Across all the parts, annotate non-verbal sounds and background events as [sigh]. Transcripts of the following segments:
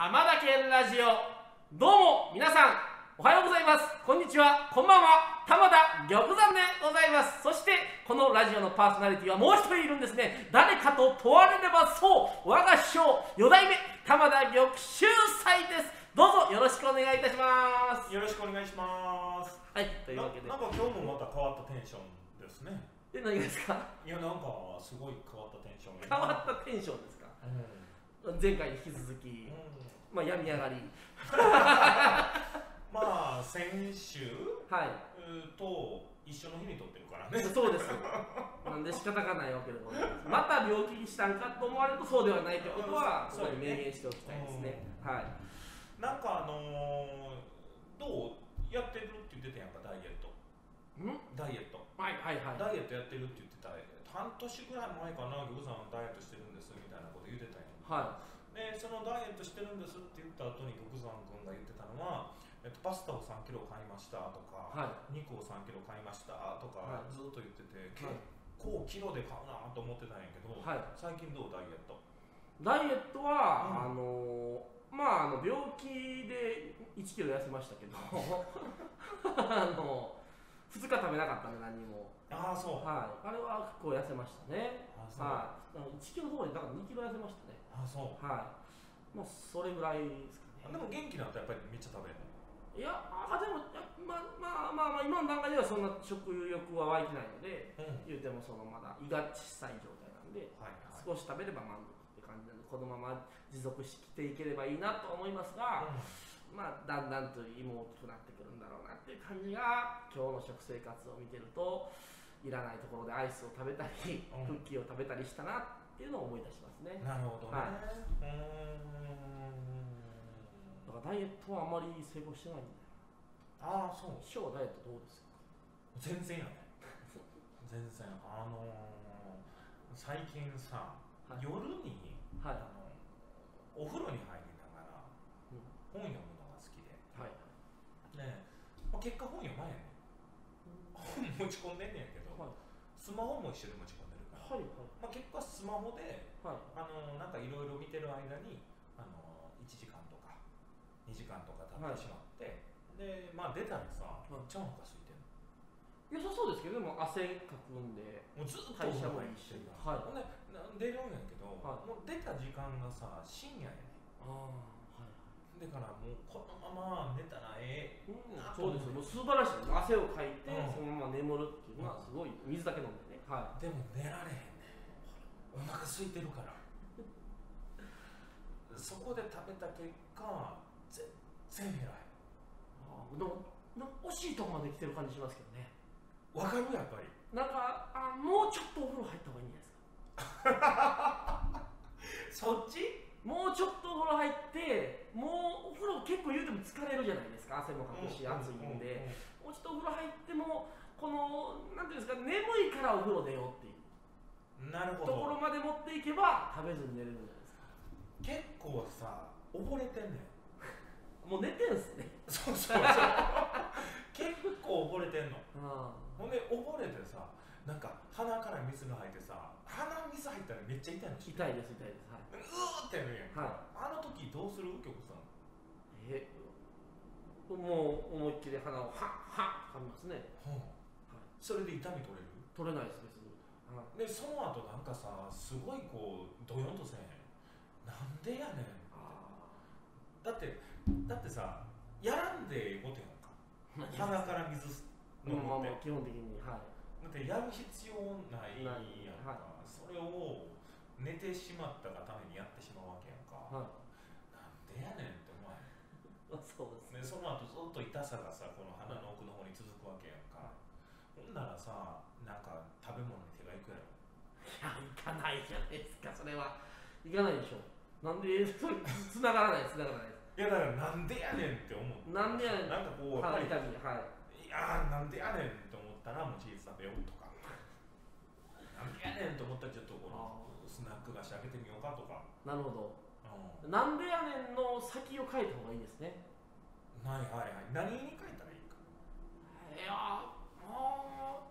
玉田県ラジオ。どうも皆さんおはようございます。こんにちは。こんばんは。玉田玉山でございます。そしてこのラジオのパーソナリティはもう一人いるんですね。誰かと問われればそう我が師匠四代目玉田玉秀斎です。どうぞよろしくお願いいたします。よろしくお願いします。はいというわけで。ななんか今日もまた変わったテンションですね。え何がですか？いやなんかすごい変わったテンション。変わったテンションですか？うん。前回に引き続きうんまあ病み上がり [laughs] まあ先週？はいと一緒の日に撮ってるからね。そうです。なんで仕方がないわけでございます。[laughs] また病気にしたんかと思われるとそうではないということは、うんそこに明言しておきたいですね。はい。なんかあのー、どうやってるって言ってたやんかダイエット。ん？ダイエット。はいはいはい。ダイエットやってるって言ってた。半年ぐらい前かな、ギョさんダイエットしてるんですみたいなこと言ってはでそのダイエットしてるんですって言った後に極山君が言ってたのは、えっと、パスタを3キロ買いましたとい。か、は肉を3キロ買いましたとか、はいずっと言っててい。結構キロで買うなと思ってたんやけど、はい。最近どうダイエット？ダイエットは、あうんのーまああの病気で1キロ痩せましたけど、[laughs] [laughs] あの2日食べなかったんで何にも。ああそうはい。あれは結構痩せましたね。あそう、はい。だから1キロどころでだから2キロ痩せましたね。あそうはい。もうそれぐらいですかね。でも元気なんてやっぱりめっちゃ食べるの？いや、あでも、まあまあまあまあ、今の段階ではそんな食欲は湧いてないので、うん言うてもそのまだ胃が小さい状態なんで、はいはい少し食べれば満足って感じなんで、このまま持続していければいいなと思いますが、まあ、だんだんと胃も大きくなってくるんだろうなっていう感じが、今日の食生活を見てると、いらないところでアイスを食べたり、うん。クッキーを食べたりしたなっていうのを思い出しますね。なるほどね、はうー。んだからダイエットはあまり成功してないんだよ。ああそう。師匠はダイエットどうですか？全然やね。[laughs] 全然あのー、最近さ、はい。夜にはい。あのお風呂に入りながらうん。本読むのが好きで、はい。ねまあ、結果本読まへんねん。本持ち込んでんねんけど、はい。スマホも一緒に持ち込んでるから、はいまあ、結果スマホではい。あのなんかいろいろ見てる間にあの1時間とか2時間とか経ってしまって、でまあ出たらさめっちゃお腹空いてる良さそうですけど、でも汗かくんで、もうずっと代謝おもいいしはい。ほんでな出るんやけど、はい。もう出た時間がさ深夜やねああ、はい。だからもうこのまま寝たらええうんあそうですよ、もう素晴らしい。汗をかいて、うんそのまま眠るっていうのはすごい、水だけ飲んでね。はでも寝られへんねんお腹空いてるから [laughs] そこで食べた結果全然偉いい。あーでも、惜しいとこまで来てる感じしますけどね。わかるやっぱりなんか、あもうちょっとお風呂入った方がいいんじゃないですか。[laughs] そっち？もうちょっとお風呂入って、もうお風呂結構言うても疲れるじゃないですか。汗もかくし、暑いんで。もうちょっとお風呂入っても、この、なんていうんですか、眠いからお風呂出ようっていう。なるほところどまで持っていけば食べずに寝れるんじゃないですか。結構さ溺れてんねん。[laughs] もう寝てんすね。そうそうそう。[laughs] 結構溺れてんの。あほんで溺れてさなんか鼻から水が入ってさ鼻ったらめっちゃ痛いの痛いです痛いです。はい。うーってやるやんか、はい。あの時どうする？局さん。えもう思いっきり鼻をはっはっ噛みますね。それで痛み取れる？取れないです別に、はい、でその後なんかさすごいこうドヨンとせん。なんでやねん。あだってだってさやらんでええことやんか。あ鼻から水飲むって、まあまあ基本的にはい。だってやる必要ないやんか、ないそれを寝てしまったがためにやってしまうわけやんか、はい。なんでやねんって思わへん。あ [laughs] そうですでその後ずっと痛さがさこの鼻の奥の方に続くわけやんか、ほんならさなんか食べ物に手がいくやろ。いや行かないじゃないですか。それは。行かないでしょ。なんでそれ繋がらない繋がらないです。いやだからなんでやねんって思ってなんでやねん。なんかこうやっぱり。鼻痛み。はい。いやーなんでやねんって思ったらもうチーズ食べようとかやねんって思ったらちょっとこのスナック菓子あげてみようかとか、なるほど。うなんでやねんの先を書いた方がいいですね？ん、はいはいはい。何に書いたらいいか。いやあ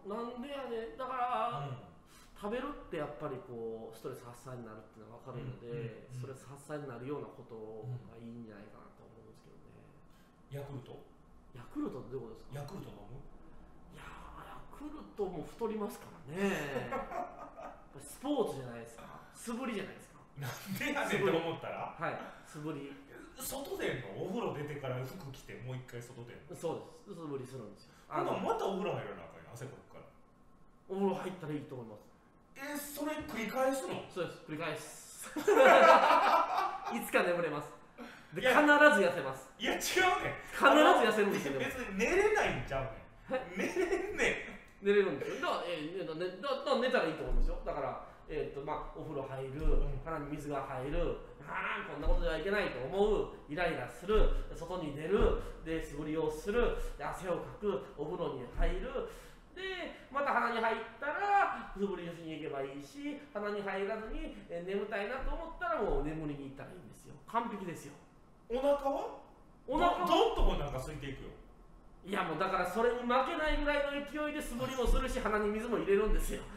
ーなんでやねん。だから、うん。食べるってやっぱりこうストレス発散になるっていうのは分かるので、うんうんうん。ストレス発散になるようなことがいいんじゃないかなと思うんですけどね。ヤクルト？ヤクルトってどういうことですか？ヤクルト飲む？いやーヤクルトも太りますからね [laughs] スポーツじゃないですか。素振りじゃないですか。なんでやねんって思ったら？はい。素振り。外でんの？お風呂出てから服着てもう一回外でんの？そうです。素振りするんですよ。ああののまたお風呂入らなあかん汗かくから。お風呂入ったらいいと思います。えそれ繰り返すの？そうです。繰り返す。[laughs] いつか眠れます。で必ず痩せます。いや違うねん。必ず痩せるんですよ別に寝れないんちゃうねん。寝れんね寝れるんですよ。だから,、えー、だねだ寝たらいいと思うんですよだからえーとまあ、お風呂入る、ん。鼻に水が入る、ああ、こんなことではいけないと思う、イライラする、外に出る、で素振りをする、で汗をかく、お風呂に入る、でまた鼻に入ったら素振りをしに行けばいいし、鼻に入らずに、えー眠たいなと思ったらもう眠りに行ったらいいんですよ。完璧ですよ。お腹は？お腹は？どどんどんお腹空いていくよいやもうだからそれに負けないぐらいの勢いで素振りもするし鼻に水も入れるんですよ。[laughs]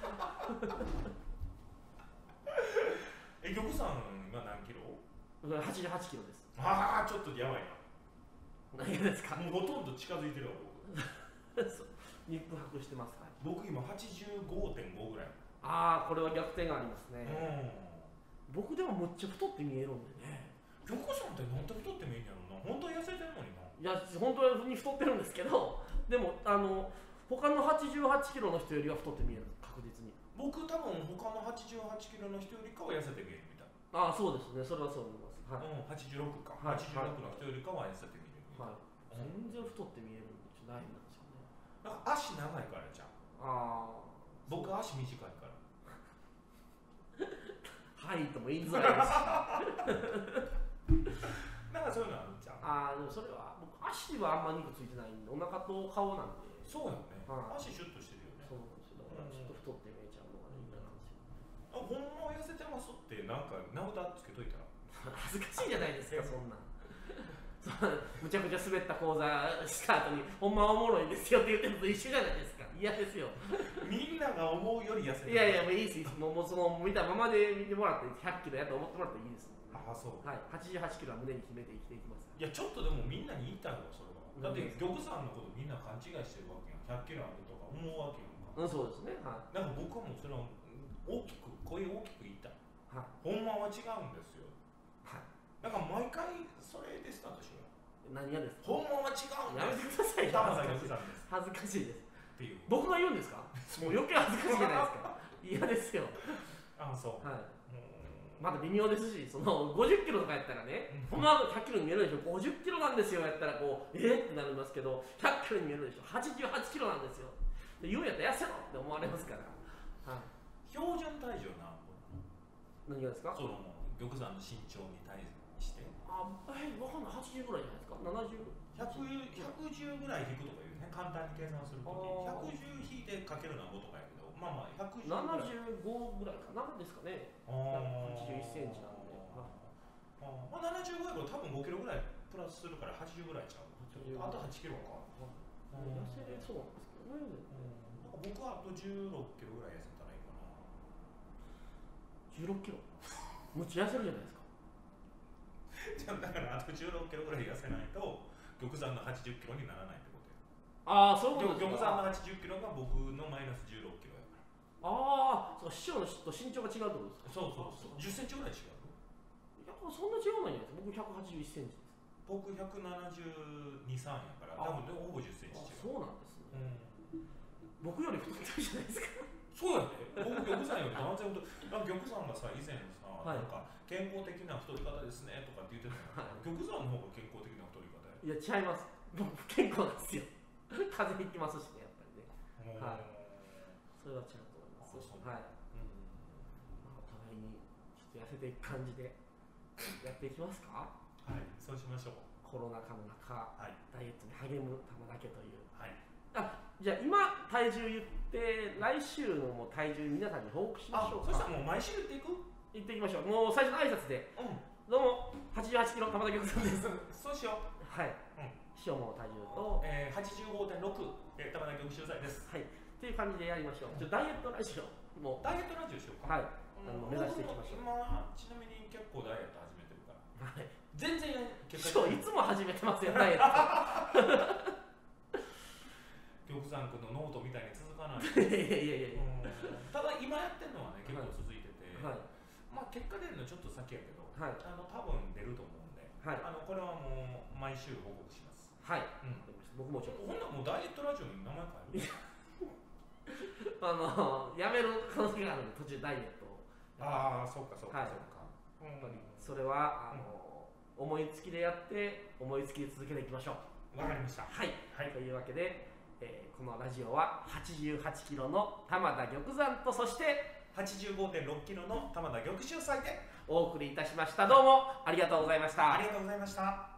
え玉さんが何キロ？88キロです。ああちょっとやばい何がですか？なもうほとんど近づいてるわ [laughs] そう。肉薄してますか僕僕今85.5ぐらい。ああこれは逆転がありますね、うん。僕でもむっちゃ太って見えるんでね。玉さんってなんで太ってもいいんやろな。本当は痩せてるのにないや本当に太ってるんですけどでもあの他の88キロの人よりは太って見える。確実に。僕多分他の88キロの人よりかは痩せて見えるみたい。ああそうですね。それはそう思います。はい、うん、86か、はい。86の人よりかは痩せて見えるみたいはい、全然太って見えるんじゃないんですよね。なんか足長いからじゃん。ああ僕足短いから。[laughs] はいとも言いづらいです。し [laughs] なんかそういうのあるじゃんああでもそれは僕足はあんま肉ついてないんでお腹と顔なんで。そうよね、はい。足シュッとしてるよね。そうなんですよ。だからちょっと太って見えちゃうのがね嫌なんですよあほんまは痩せてますってなんか名札つけといたら？[laughs] 恥ずかしいじゃないですかそんなん。[laughs] そうむちゃくちゃ滑った講座した後にほんまおもろいですよって言ってるのと一緒じゃないですか嫌ですよ。みんなが思うより痩せていやいやもういいですいいです。もうもうその見たままで見てもらって100キロやと思ってもらっていいです。ああそう。はい。88キロは胸に秘めて生きていきます。いやちょっとでもみんなに言いたいわそれはだって玉さんのことみんな勘違いしてるわけやん。100キロあるとか思うわけやん。かうんそうですね。はなんか僕はもうそれは大きく声大きく言いたい。いはい。ほんまは違うんですよ。はい。なんか毎回それでスタートしよう。よ何がですか？ほんまは違うんやめてですください。よ玉田玉さんです。恥ずかしいですっていう僕が言うんですか？もう余計恥ずかしいじゃないですか？嫌ですよあそう。はい。うん。まだ微妙ですしその50キロとかやったらねうん。ほんまは100キロに見えるでしょ？50キロなんですよやったらこうえ？ー、ってなりますけど100キロに見えるでしょ？88キロなんですよ。で言うんやったら痩せろって思われますから、はい、標準体重なんぼ？何がですか？その玉さんの身長に対して。あえわかんない。80ぐらいじゃないですか。70 100 110ぐらい引くとか言うね簡単に計算すると。あー。110引いてかけるなんぼとかやけどまあまあ110ぐらい。75ぐらいかな。ですかね。あー。81センチなんで。あー。まあ75やから多分5キロぐらいプラスするから80ぐらいちゃう。80あと8キロかうん痩せれそうなんですけどね。なんか僕はあと16キロぐらい痩せたらいいかな。16キロ？むっちゃ痩せるじゃないですか [laughs] じゃあだからあと16キロぐらい痩せないと玉山の80キロにならないってことや。ああそういうことですか。玉山の80キロが僕のマイナス16キロやかああそう師匠のと身長が違うってことですか。らそうそうそう。10センチぐらい違ういやそんな違わないんじゃないですか。僕181センチです。僕172、3やからあ多分ほぼ10センあチ違う。そうなんですね。うん。僕より太ってるじゃないですか。そうやで僕玉山より断然太なんか玉山がさ以前さ、はい。なんか健康的な太り方ですねとかって言ってたはい。玉山の方が健康的な太り方や。いや違います。僕健康なんですよ。風邪ひきますしねやっぱりね。はい。それは違うと思います。あそうはい、うん。まあ、お互いにちょっと痩せていく感じでやっていきますか？はい。そうしましょう。コロナ禍の中はい。ダイエットに励むためだけという。はいじゃあ今体重言って来週のもう体重皆さんに報告しまあしょうか。そしたらもう毎週言っていく？行っていきましょう。もう最初の挨拶で。うどうも88キロ玉田玉さんです。んそうしよう。はい、うん。師匠も体重と。えー、85.6、えー、玉田玉秀才です。はい。っていう感じでやりましょう。ちょダイエット来週も。ダイエットラジオしようう、か。はい、うん。あの目指していきましょう。今ちなみに結構ダイエット始めてるから。はい、全然結そういつも始めてますよ、ダイエッ [laughs] 玉山君のノートみたいに続かないト。[laughs] いやいやいやただ今やってるのはね結構続いてて、はい、まあ結果出るのちょっと先やけど、はいあの多分出ると思うんで、はい、あのこれはもう毎週報告します。はい、うん。僕もちょっと、ほんならもうダイエットラジオに名前変える？[laughs] あの、やめる可能性があるんで、途中ダイエットを。ああ、そうかそうはいそうか。うそれは、あの、思いつきでやって、思いつきで続けていきましょう。ん。わかりました。はい、はいというわけで、えーこのラジオは88キロの玉田玉山とそして85.6キロの玉田玉秀祭でお送りいたしましたどうもありがとうございましたありがとうございました。